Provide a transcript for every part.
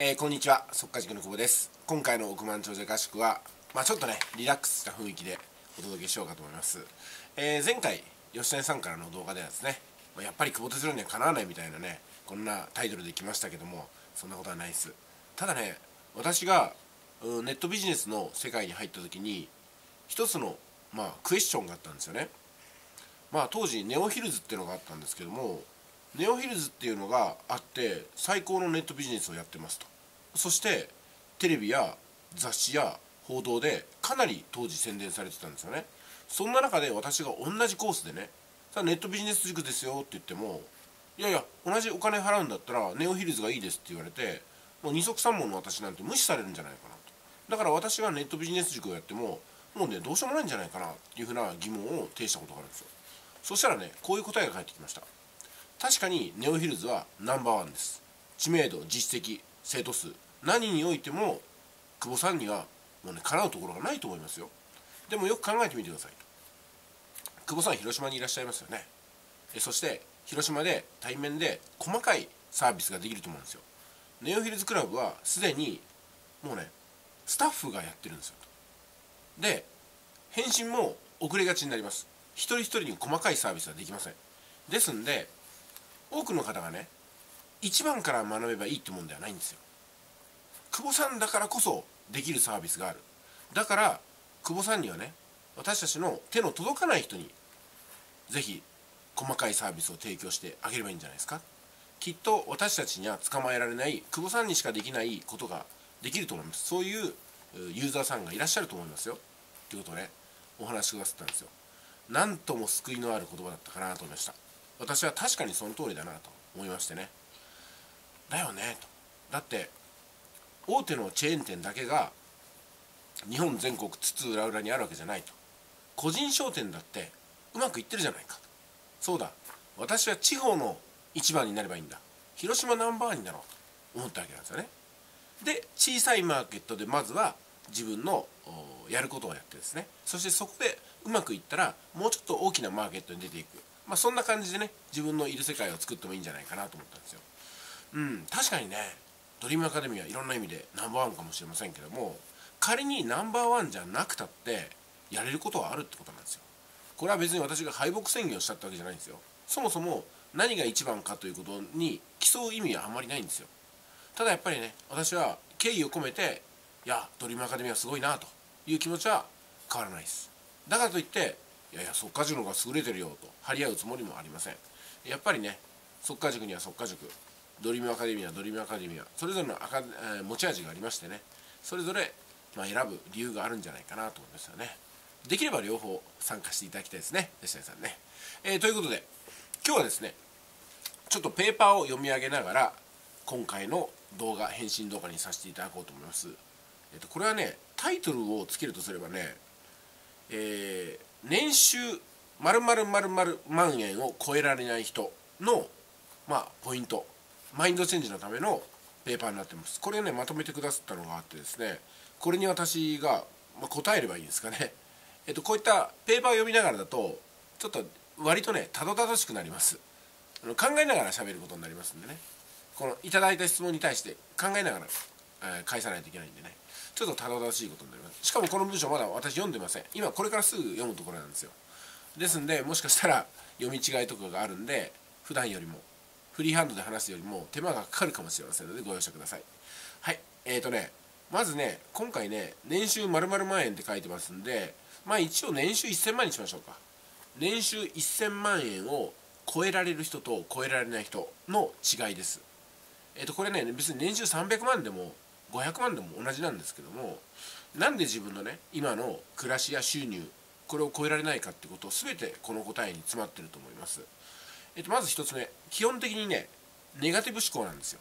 えー、こんにちは速稼塾の久保です。今回の億万長者合宿はまあちょっとねリラックスした雰囲気でお届けしようかと思います、えー、前回吉谷さんからの動画ではですねまやっぱり久保哲郎にはかなわないみたいなねこんなタイトルで来ましたけどもそんなことはないです。ただね私がネットビジネスの世界に入った時に一つのまあクエスチョンがあったんですよね。まあ当時ネオヒルズっていうのがあったんですけどもネオヒルズっていうのがあって最高のネットビジネスをやってますと。そしてテレビや雑誌や報道でかなり当時宣伝されてたんですよね。そんな中で私が同じコースでねさあネットビジネス塾ですよって言ってもいやいや同じお金払うんだったらネオヒルズがいいですって言われてもう二足三門の私なんて無視されるんじゃないかなと。だから私がネットビジネス塾をやってももうねどうしようもないんじゃないかなっていうふうな疑問を呈したことがあるんですよ。そしたらねこういう答えが返ってきました。確かにネオヒルズはナンバーワンです。知名度実績生徒数。何においても久保さんにはもうね叶うところがないと思いますよ。でもよく考えてみてください。久保さん広島にいらっしゃいますよね。えそして広島で対面で細かいサービスができると思うんですよ。ネオヒルズクラブはすでにもうねスタッフがやってるんですよ。で返信も遅れがちになります。一人一人に細かいサービスはできません。ですんで多くの方がね1番から学べばいいってもんではないんですよ。久保さんだからこそできるサービスがある。だから久保さんにはね私たちの手の届かない人に是非細かいサービスを提供してあげればいいんじゃないですか。きっと私たちには捕まえられない久保さんにしかできないことができると思います。そういうユーザーさんがいらっしゃると思いますよ。ということをねお話しくださったんですよ。なんとも救いのある言葉だったかなと思いました。私は確かにその通りだなと思いましてね。だよねと。だって大手のチェーン店だけが日本全国津々浦々にあるわけじゃないと。個人商店だってうまくいってるじゃないか。とそうだ。私は地方の一番になればいいんだ。広島ナンバーワンになろうと思ったわけなんですよね。で小さいマーケットでまずは自分のやることをやってですね。そしてそこでうまくいったらもうちょっと大きなマーケットに出ていく。まあそんな感じでね自分のいる世界を作ってもいいんじゃないかなと思ったんですよ。うん確かにねドリームアカデミーはいろんな意味でナンバーワンかもしれませんけども仮にナンバーワンじゃなくたってやれることはあるってことなんですよ。これは別に私が敗北宣言をしたってわけじゃないんですよ。そもそも何が一番かということに競う意味はあんまりないんですよ。ただやっぱりね私は敬意を込めていやドリームアカデミーはすごいなという気持ちは変わらないです。だからといっていやいや速稼塾の方が優れてるよと張り合うつもりもありません。やっぱりね速稼塾には速稼塾ドリームアカデミーはドリームアカデミーはそれぞれの、持ち味がありましてねそれぞれ、ま、選ぶ理由があるんじゃないかなと思いますよね。できれば両方参加していただきたいですね吉谷さんね、えー、ということで今日はですねちょっとペーパーを読み上げながら今回の動画返信動画にさせていただこうと思います、えっと、これはねタイトルをつけるとすればね、えー、年収〇〇〇〇万円を超えられない人のまあポイント。マインドチェンジのためのペーパーになってます。これねまとめてくださったのがあってですね。これに私が、まあ、答えればいいですかね。えっとこういったペーパーを読みながらだとちょっと割とねたどたどしくなります。考えながら喋ることになりますんでね。このいただいた質問に対して考えながら、えー、返さないといけないんでね。ちょっとたどたどしいことになります。しかもこの文章まだ私読んでません。今これからすぐ読むところなんですよ。ですんでもしかしたら 読み違いとかがあるんで普段よりもフリーハンドで話すよりも手間がかかるかもしれませんのでご容赦ください。はいえーとねまずね今回ね年収〇〇万円って書いてますんでまあ一応年収1000万にしましょうか。年収1000万円を超えられる人と超えられない人の違いです。えっ、ー、とこれね別に年収300万でも500万でも同じなんですけどもなんで自分のね今の暮らしや収入これを超えられないかってことを全てこの答えに詰まってると思います。えっと、まず1つ目基本的にねネガティブ思考なんですよ。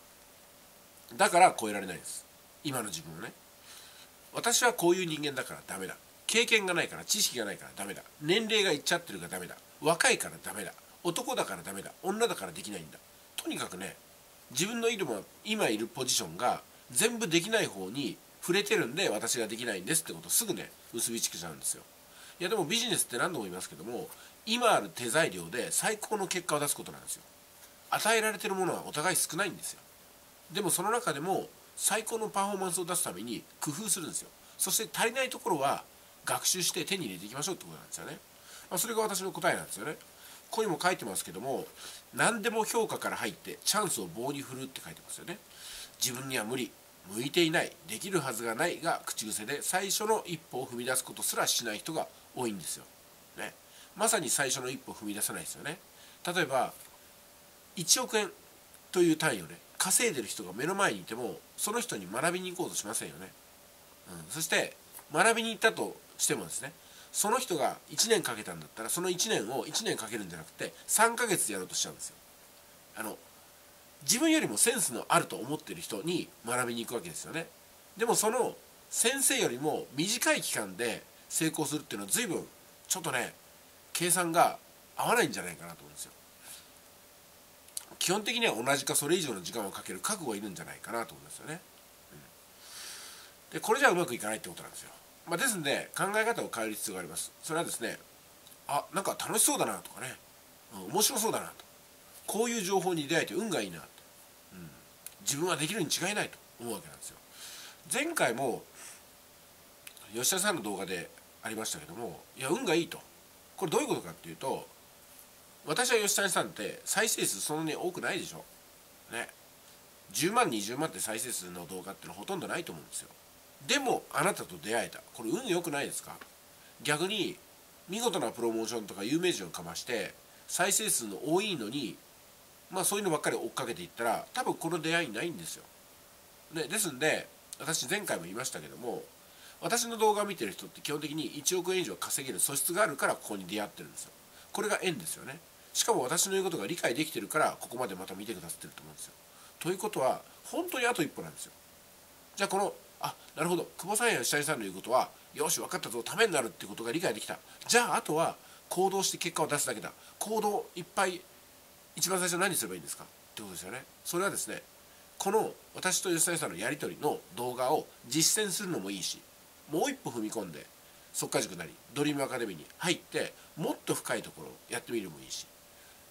だから超えられないんです。今の自分をね。私はこういう人間だからダメだ。経験がないから知識がないからダメだ。年齢がいっちゃってるからダメだ。若いからダメだ。男だからダメだ。女だからできないんだ。とにかくね自分のいるも今いるポジションが全部できない方に触れてるんで私ができないんですってことすぐね結びつけちゃうんですよ。いやでもビジネスって何度も言いますけども今ある手材料で最高の結果を出すことなんですよ。与えられてるものはお互い少ないんですよ。でもその中でも最高のパフォーマンスを出すために工夫するんですよ。そして足りないところは学習して手に入れていきましょうってことなんですよね、まあ、それが私の答えなんですよね。ここにも書いてますけども何でも評価から入ってチャンスを棒に振るって書いてますよね。自分には無理。向いていないできるはずがないが口癖で最初の一歩を踏み出すことすらしない人が多いんですよ、ね、まさに最初の一歩を踏み出さないですよ。ね例えば1億円という単位をね稼いでる人が目の前にいてもその人に学びに行こうとしませんよね、うん、そして学びに行ったとしてもですねその人が1年かけたんだったらその1年を1年かけるんじゃなくて3ヶ月でやろうとしちゃうんですよ。あの自分よりもセンスのあると思ってる人に学びに行くわけですよね。でもその先生よりも短い期間で成功するっていうのは随分ちょっとね計算が合わないんじゃないかなと思うんですよ。基本的には同じかそれ以上の時間をかける覚悟がいるんじゃないかなと思うんですよね、うん、でこれじゃうまくいかないってことなんですよ、まあ、ですんで考え方を変える必要があります。それはですねあなんか楽しそうだなとかね、うん、面白そうだなと。こういう情報に出会えて運がいいなと、自分はできるに違いないと思うわけなんですよ。前回も吉田さんの動画でありましたけどもいや運がいいと。これどういうことかっていうと私は吉谷さんって再生数そんなに多くないでしょ。ね。10万20万って再生数の動画ってのはほとんどないと思うんですよ。でもあなたと出会えた。これ運良くないですか？逆に見事なプロモーションとか有名人をかまして再生数の多いのにまあそういうのばっかり追っかけていったら多分この出会いないんですよ、ね、ですんで私前回も言いましたけども私の動画を見てる人って基本的に1億円以上稼げる素質があるからここに出会ってるんですよ。これが縁ですよね。しかも私の言うことが理解できてるからここまでまた見てくださってると思うんですよ。ということは本当にあと一歩なんですよ。じゃあこのあなるほど。久保さんや下井さんの言うことはよし分かったぞためになるってことが理解できた。じゃああとは行動して結果を出すだけだ。行動いっぱい一番最初何すればいいんですか？ってことですよね。それはですねこの私と吉谷さんのやり取りの動画を実践するのもいいしもう一歩踏み込んで速稼塾なりドリームアカデミーに入ってもっと深いところをやってみるのもいいし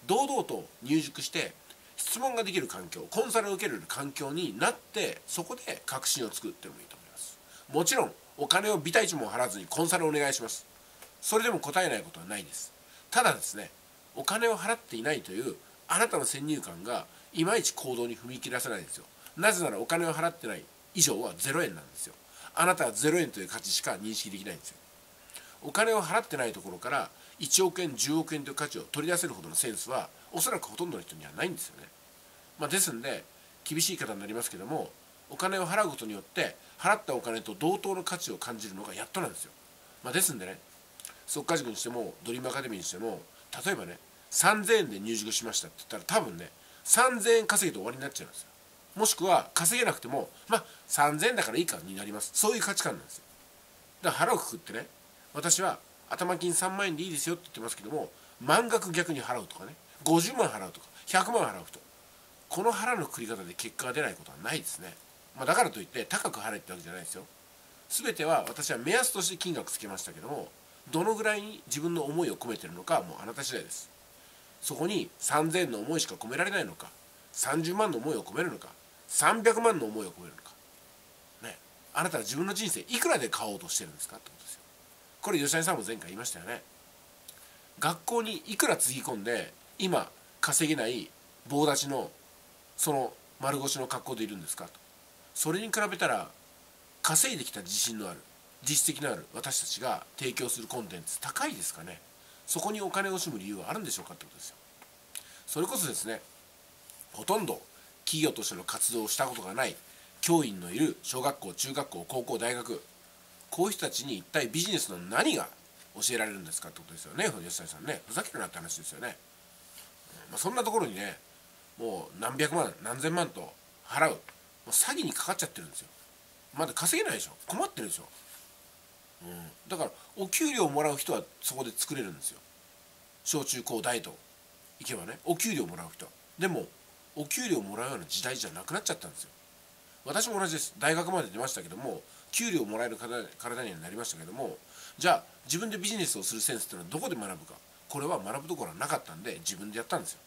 堂々と入塾して質問ができる環境コンサルを受ける環境になってそこで確信を作ってもいいと思います。もちろんお金を微対値も払わずにコンサルお願いします。それでも答えないことはないです。ただですねお金を払っていないというあなたの先入観がいまいち行動に踏み切らせないんですよ。なぜならお金を払ってない以上は0円なんですよ。あなたは0円という価値しか認識できないんですよ。お金を払ってないところから1億円10億円という価値を取り出せるほどのセンスはおそらくほとんどの人にはないんですよね、まあ、ですんで厳しい方になりますけどもお金を払うことによって払ったお金と同等の価値を感じるのがやっとなんですよ、まあ、ですんでね速稼塾にしてもドリームアカデミーにしても例えばね3000円で入塾しましたって言ったら多分ね3000円稼げて終わりになっちゃいますよ。もしくは稼げなくてもまあ3000円だからいいかになります。そういう価値観なんですよ。だから腹をくくってね私は頭金3万円でいいですよって言ってますけども満額逆に払うとかね50万払うとか100万払うと。この腹のくり方で結果が出ないことはないですね、まあ、だからといって高く払えってわけじゃないですよ。全ては私は目安として金額つけましたけどもどのぐらいに自分の思いを込めてるのかもうあなた次第です。そこに3000の思いしか込められないのか30万の思いを込めるのか300万の思いを込めるのか。ねあなたは自分の人生いくらで買おうとしてるんですかってことですよ。これ吉谷さんも前回言いましたよね。学校にいくらつぎ込んで今稼げない棒立ちのその丸腰の格好でいるんですかと。それに比べたら稼いできた自信のある実績のある私たちが提供するコンテンツ高いですかね。そこにお金を惜しむ理由はあるんでしょうかってことですよ。それこそですねほとんど企業としての活動をしたことがない教員のいる小学校中学校高校大学こういう人たちに一体ビジネスの何が教えられるんですかってことですよね。吉谷さんね。ふざけるなって話ですよね、まあ、そんなところにねもう何百万何千万と払うもう詐欺にかかっちゃってるんですよ。まだ稼げないでしょ。困ってるでしょ、うん、だからお給料もらう人はそこで作れるんですよ。小中高大と行けばね。お給料もらう人。でもお給料もらうような時代じゃなくなっちゃったんですよ。私も同じです。大学まで出ましたけども給料もらえる体にはなりましたけどもじゃあ自分でビジネスをするセンスっていうのはどこで学ぶか。これは学ぶところはなかったんで自分でやったんですよ。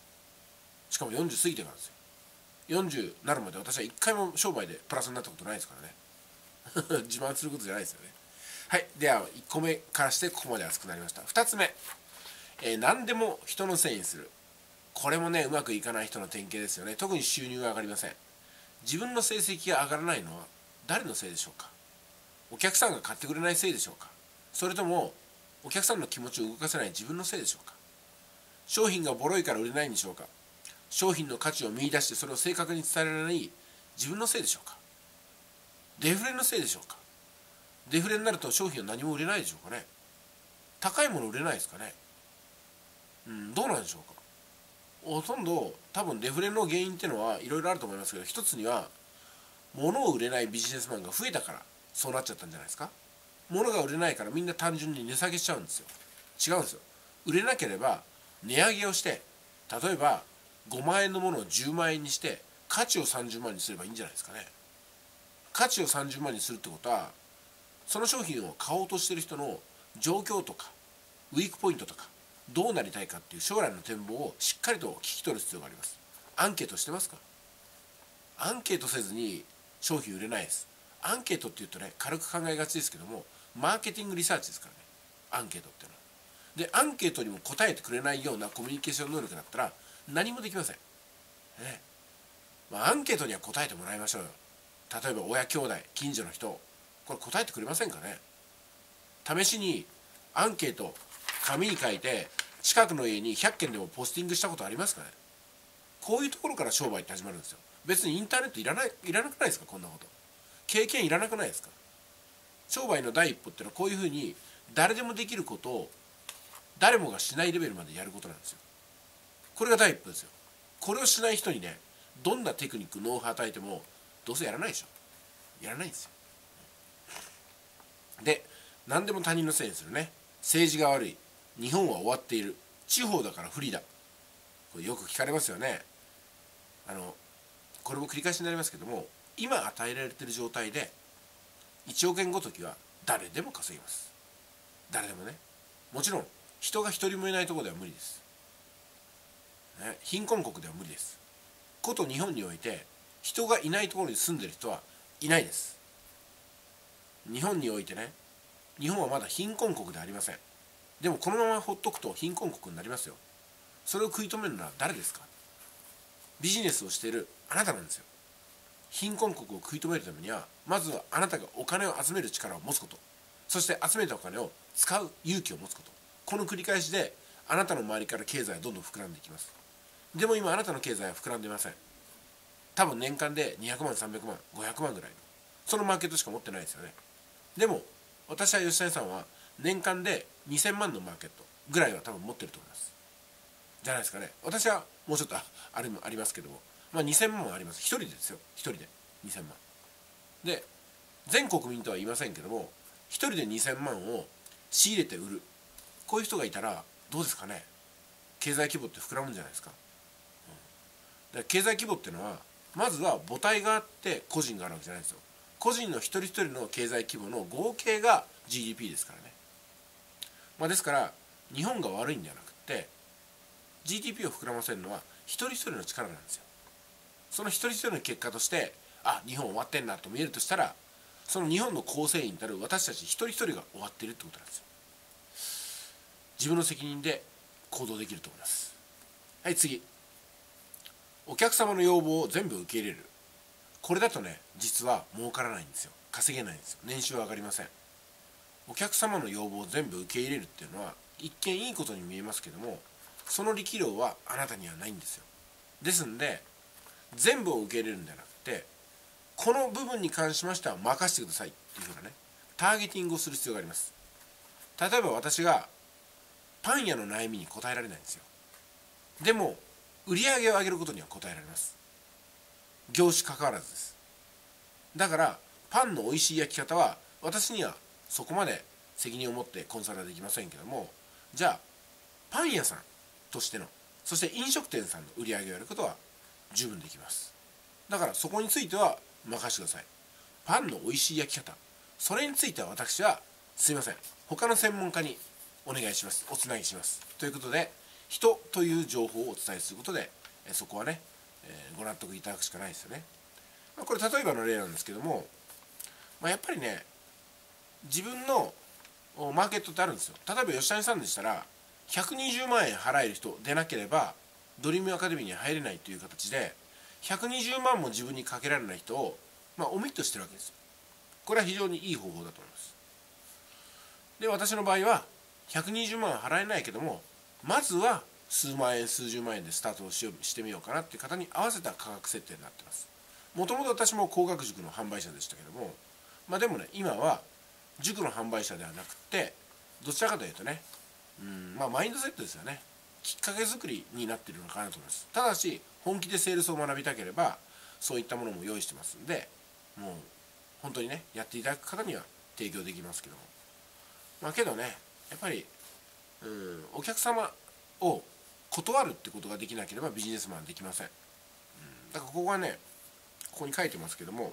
しかも40過ぎてからですよ。40なるまで私は一回も商売でプラスになったことないですからね。自慢することじゃないですよね。はいでは1個目からしてここまで熱くなりました。2つ目、えー、何でも人のせいにする。これもねうまくいかない人の典型ですよね。特に収入が上がりません。自分の成績が上がらないのは誰のせいでしょうか。お客さんが買ってくれないせいでしょうか。それともお客さんの気持ちを動かせない自分のせいでしょうか。商品がボロいから売れないんでしょうか。商品の価値を見いだしてそれを正確に伝えられない自分のせいでしょうか。デフレのせいでしょうか。デフレになると商品は何も売れないでしょうかね。高いもの売れないですかね。うんどうなんでしょうか。ほとんど多分デフレの原因っていうのはいろいろあると思いますけど一つには物を売れないビジネスマンが増えたからそうなっちゃったんじゃないですか。物が売れないからみんな単純に値下げしちゃうんですよ。違うんですよ。売れなければ値上げをして例えば5万円のものを10万円にして価値を30万にすればいいんじゃないですかね。価値を30万にするってことはその商品を買おうとしてる人の状況とかウィークポイントとかどうなりたいかっていう将来の展望をしっかりと聞き取る必要があります。アンケートしてますか？アンケートせずに商品売れないです。アンケートっていうとね軽く考えがちですけどもマーケティングリサーチですからね。アンケートっていうのは。でアンケートにも答えてくれないようなコミュニケーション能力だったら何もできません。ねまあ、アンケートには答えてもらいましょうよ。例えば親兄弟近所の人。これ答えてくれませんかね？試しにアンケート紙に書いて近くの家に100件でもポスティングしたことありますかね？こういうところから商売って始まるんですよ。別にインターネットいらないいらなくないですか？こんなこと。経験いらなくないですか？商売の第一歩ってのはこういうふうに誰でもできることを誰もがしないレベルまでやることなんですよ。これが第一歩ですよ。これをしない人にねどんなテクニックノウハウ与えてもどうせやらないでしょ。やらないんですよ。で何でも他人のせいにするね。政治が悪い。日本は終わっている。地方だから不利だ。これよく聞かれますよね。あのこれも繰り返しになりますけども今与えられている状態で1億円ごときは誰でも稼ぎます。誰でもね。もちろん人が一人もいないところでは無理です、ね、貧困国では無理です。こと日本において人がいないところに住んでる人はいないです。日本においてね日本はまだ貧困国ではありません。でもこのままほっとくと貧困国になりますよ。それを食い止めるのは誰ですか？ビジネスをしているあなたなんですよ。貧困国を食い止めるためにはまずはあなたがお金を集める力を持つこと。そして集めたお金を使う勇気を持つこと。この繰り返しであなたの周りから経済はどんどん膨らんでいきます。でも今あなたの経済は膨らんでいません。多分年間で200万300万500万ぐらいの。そのマーケットしか持ってないですよね。でも私は吉谷さんは年間で2000万のマーケットぐらいは多分持ってると思います。じゃないですかね。私はもうちょっとあれもありますけども。まあ2000万もあります。1人でですよ。1人で。2000万。で全国民とは言いませんけども1人で2000万を仕入れて売る。こういう人がいたらどうですかね。経済規模って膨らむんじゃないですか,、うん、経済規模っていうのはまずは母体があって個人があるわけじゃないですよ。個人の一人一人の経済規模の合計が GDP ですからね。まあ、ですから日本が悪いんじゃなくて GDP を膨らませるのは一人一人の力なんですよ。その一人一人の結果としてあ日本終わってんなと見えるとしたらその日本の構成員たる私たち一人一人が終わってるってことなんですよ。自分の責任で行動できると思います。はい次。お客様の要望を全部受け入れる。これだとね実は儲からないんですよ。稼げないんですよ。年収は上がりません。お客様の要望を全部受け入れるっていうのは一見いいことに見えますけどもその力量はあなたにはないんですよ。ですんで全部を受け入れるんじゃなくてこの部分に関しましては任せてくださいっていうふうなねターゲティングをする必要があります。例えば私がパン屋の悩みに答えられないんですよ。でも売り上げを上げることには答えられます。業種関わらずです。だからパンの美味しい焼き方は私にはそこまで責任を持ってコンサルはできませんけどもじゃあパン屋さんとしてのそして飲食店さんの売り上げをやることは十分できます。だからそこについては任せてください。パンの美味しい焼き方それについては私はすいません。他の専門家にお願いします。おつなぎします。ということで人という情報をお伝えすることでそこはねえ、ご納得いただくしかないですよね、まあ、これ例えばの例なんですけども、まあ、やっぱりね自分のマーケットってあるんですよ。例えば吉谷さんでしたら120万円払える人でなければドリームアカデミーに入れないという形で120万も自分にかけられない人を、まあ、オミットしてるわけですよ。これは非常にいい方法だと思います。で私の場合は120万払えないけどもまずは数万円数十万円でスタートをしよしてみようかなっていう方に合わせた価格設定になってます。もともと私も高額塾の販売者でしたけどもまあでもね今は塾の販売者ではなくてどちらかというとねうんまあマインドセットですよね。きっかけ作りになってるのかなと思います。ただし本気でセールスを学びたければそういったものも用意してますんでもう本当にねやっていただく方には提供できますけども。まあけどねやっぱりうんお客様を断るってことができなければビジネスマンできません、うん、だからここはねここに書いてますけども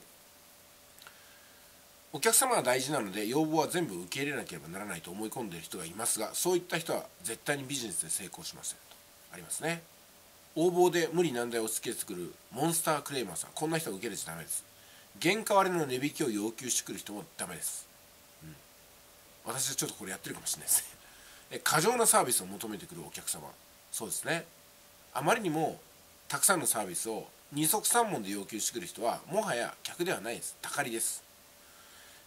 お客様が大事なので要望は全部受け入れなければならないと思い込んでいる人がいますがそういった人は絶対にビジネスで成功しませんと。ありますね。応募で無理難題をつけてくるモンスタークレーマーさん。こんな人は受け入れちゃダメです。原価割れの値引きを要求してくる人もダメです、うん、私はちょっとこれやってるかもしれないですね。過剰なサービスを求めてくるお客様。そうですね。あまりにもたくさんのサービスを二足三門で要求してくる人はもはや客ではないです。たかりです。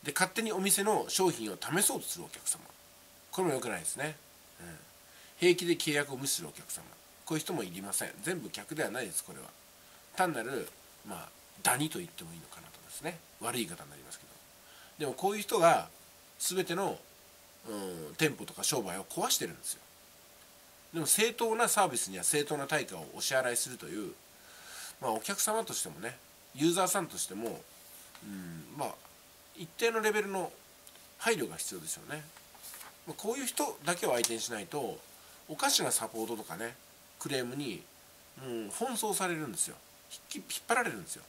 で勝手にお店の商品を試そうとするお客様。これも良くないですね、うん、平気で契約を無視するお客様。こういう人もいりません。全部客ではないですこれは。単なるまあダニと言ってもいいのかなと思いますね。悪い言い方になりますけど。でもこういう人が全ての、うん、店舗とか商売を壊してるんですよ。でも正当なサービスには正当な対価をお支払いするという、まあ、お客様としてもねユーザーさんとしても、うん、まあ一定のレベルの配慮が必要ですよね。こういう人だけを相手にしないとおかしなサポートとかねクレームにも、うん、奔走されるんですよ。引っ張られるんですよ。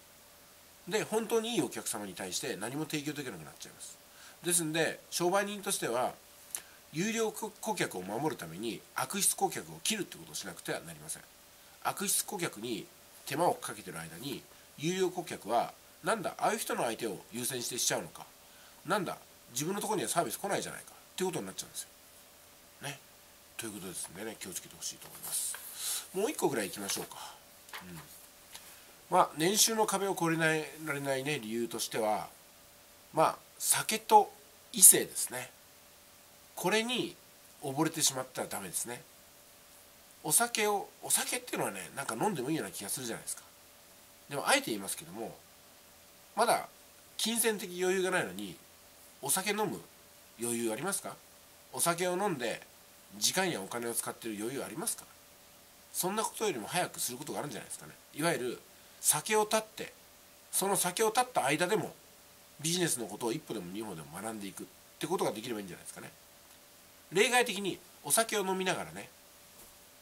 で本当にいいお客様に対して何も提供できなくなっちゃいます。ですんで商売人としては有料顧客を守るために悪質顧客を切るってことをしなくてはなりません悪質顧客に手間をかけてる間に有料顧客はなんだああいう人の相手を優先してしちゃうのかなんだ自分のところにはサービス来ないじゃないかっていうことになっちゃうんですよ。ね。ということですんでね気をつけてほしいと思います。もう一個ぐらいいきましょうか。うん、まあ年収の壁を越えられないね理由としてはまあ酒と異性ですね。これに溺れてしまったらダメですね。お酒をお酒っていうのはねなんか飲んでもいいような気がするじゃないですか。でもあえて言いますけどもまだ金銭的余裕がないのにお酒飲む余裕ありますか？お酒を飲んで時間やお金を使ってる余裕ありますか？そんなことよりも早くすることがあるんじゃないですかねいわゆる酒を断ってその酒を断った間でもビジネスのことを一歩でも二歩でも学んでいくってことができればいいんじゃないですかね例外的にお酒を飲みながらね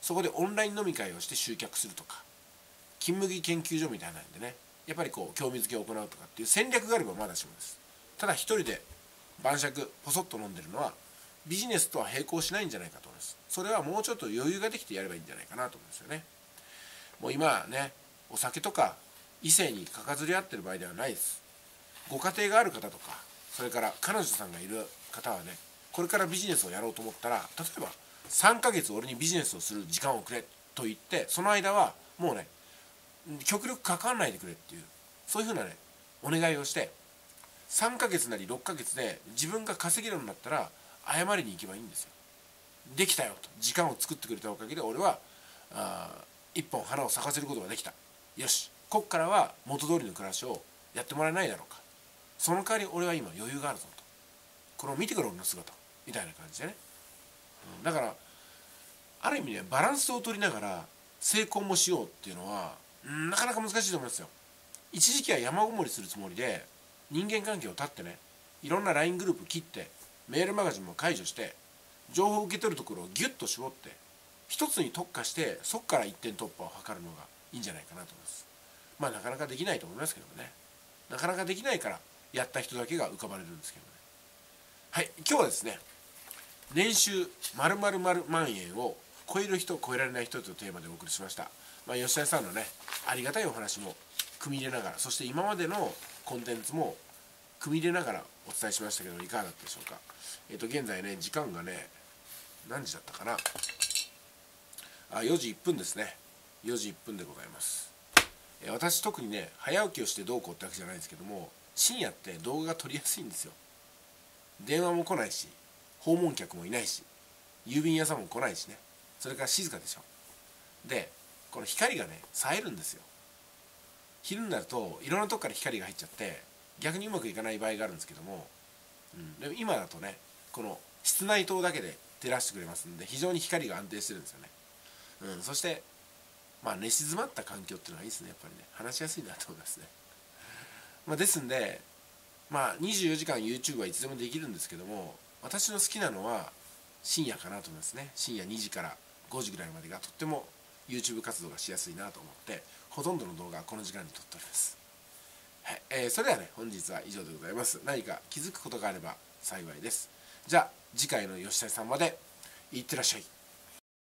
そこでオンライン飲み会をして集客するとか金麦研究所みたいなんでねやっぱりこう興味づけを行うとかっていう戦略があればまだしもです。ただ一人で晩酌ポソッと飲んでるのはビジネスとは並行しないんじゃないかと思います。それはもうちょっと余裕ができてやればいいんじゃないかなと思うんですよね。もう今ねお酒とか異性にかかずり合ってる場合ではないです。ご家庭がある方とかそれから彼女さんがいる方はねこれからビジネスをやろうと思ったら例えば3ヶ月俺にビジネスをする時間をくれと言ってその間はもうね極力かかんないでくれっていうそういうふうなねお願いをして3ヶ月なり6ヶ月で自分が稼げるようになったら謝りに行けばいいんですよ。できたよと。時間を作ってくれたおかげで俺はあ一本花を咲かせることができた。よし。こっからは元通りの暮らしをやってもらえないだろうか。その代わり俺は今余裕があるぞと。これを見てくれ俺の姿。みたいな感じでね、うん、だからある意味ねバランスを取りながら成功もしようっていうのはうんなかなか難しいと思いますよ。一時期は山ごもりするつもりで人間関係を断ってねいろんな LINE グループ切ってメールマガジンも解除して情報を受け取るところをギュッと絞って一つに特化してそこから一点突破を図るのがいいんじゃないかなと思います。まあなかなかできないと思いますけどもね。なかなかできないからやった人だけが浮かばれるんですけどね。はい今日はですね年収〇〇〇万円を超える人超えられない人というテーマでお送りしました。まあ、吉田さんのねありがたいお話も組み入れながらそして今までのコンテンツも組み入れながらお伝えしましたけどいかがだったでしょうか？えっ、ー、と現在ね時間がね何時だったかな？あ4時1分ですね。4時1分でございます、えー、私特にね早起きをしてどうこうってわけじゃないんですけども深夜って動画が撮りやすいんですよ。電話も来ないし訪問客もいないし郵便屋さんも来ないしね。それから静かでしょ。でこの光がね冴えるんですよ。昼になるといろんなとこから光が入っちゃって逆にうまくいかない場合があるんですけども、うん、でも今だとねこの室内灯だけで照らしてくれますんで非常に光が安定してるんですよね、うん、そしてまあ寝静まった環境っていうのはいいですね。やっぱりね。話しやすいなと思いますね、まあ、ですんでまあ24時間 YouTube はいつでもできるんですけども私の好きなのは深夜かなと思いますね。深夜2時から5時ぐらいまでがとっても YouTube 活動がしやすいなと思ってほとんどの動画はこの時間に撮っております。はいえー、それではね本日は以上でございます。何か気づくことがあれば幸いです。じゃあ次回の吉田さんまでいってらっしゃい。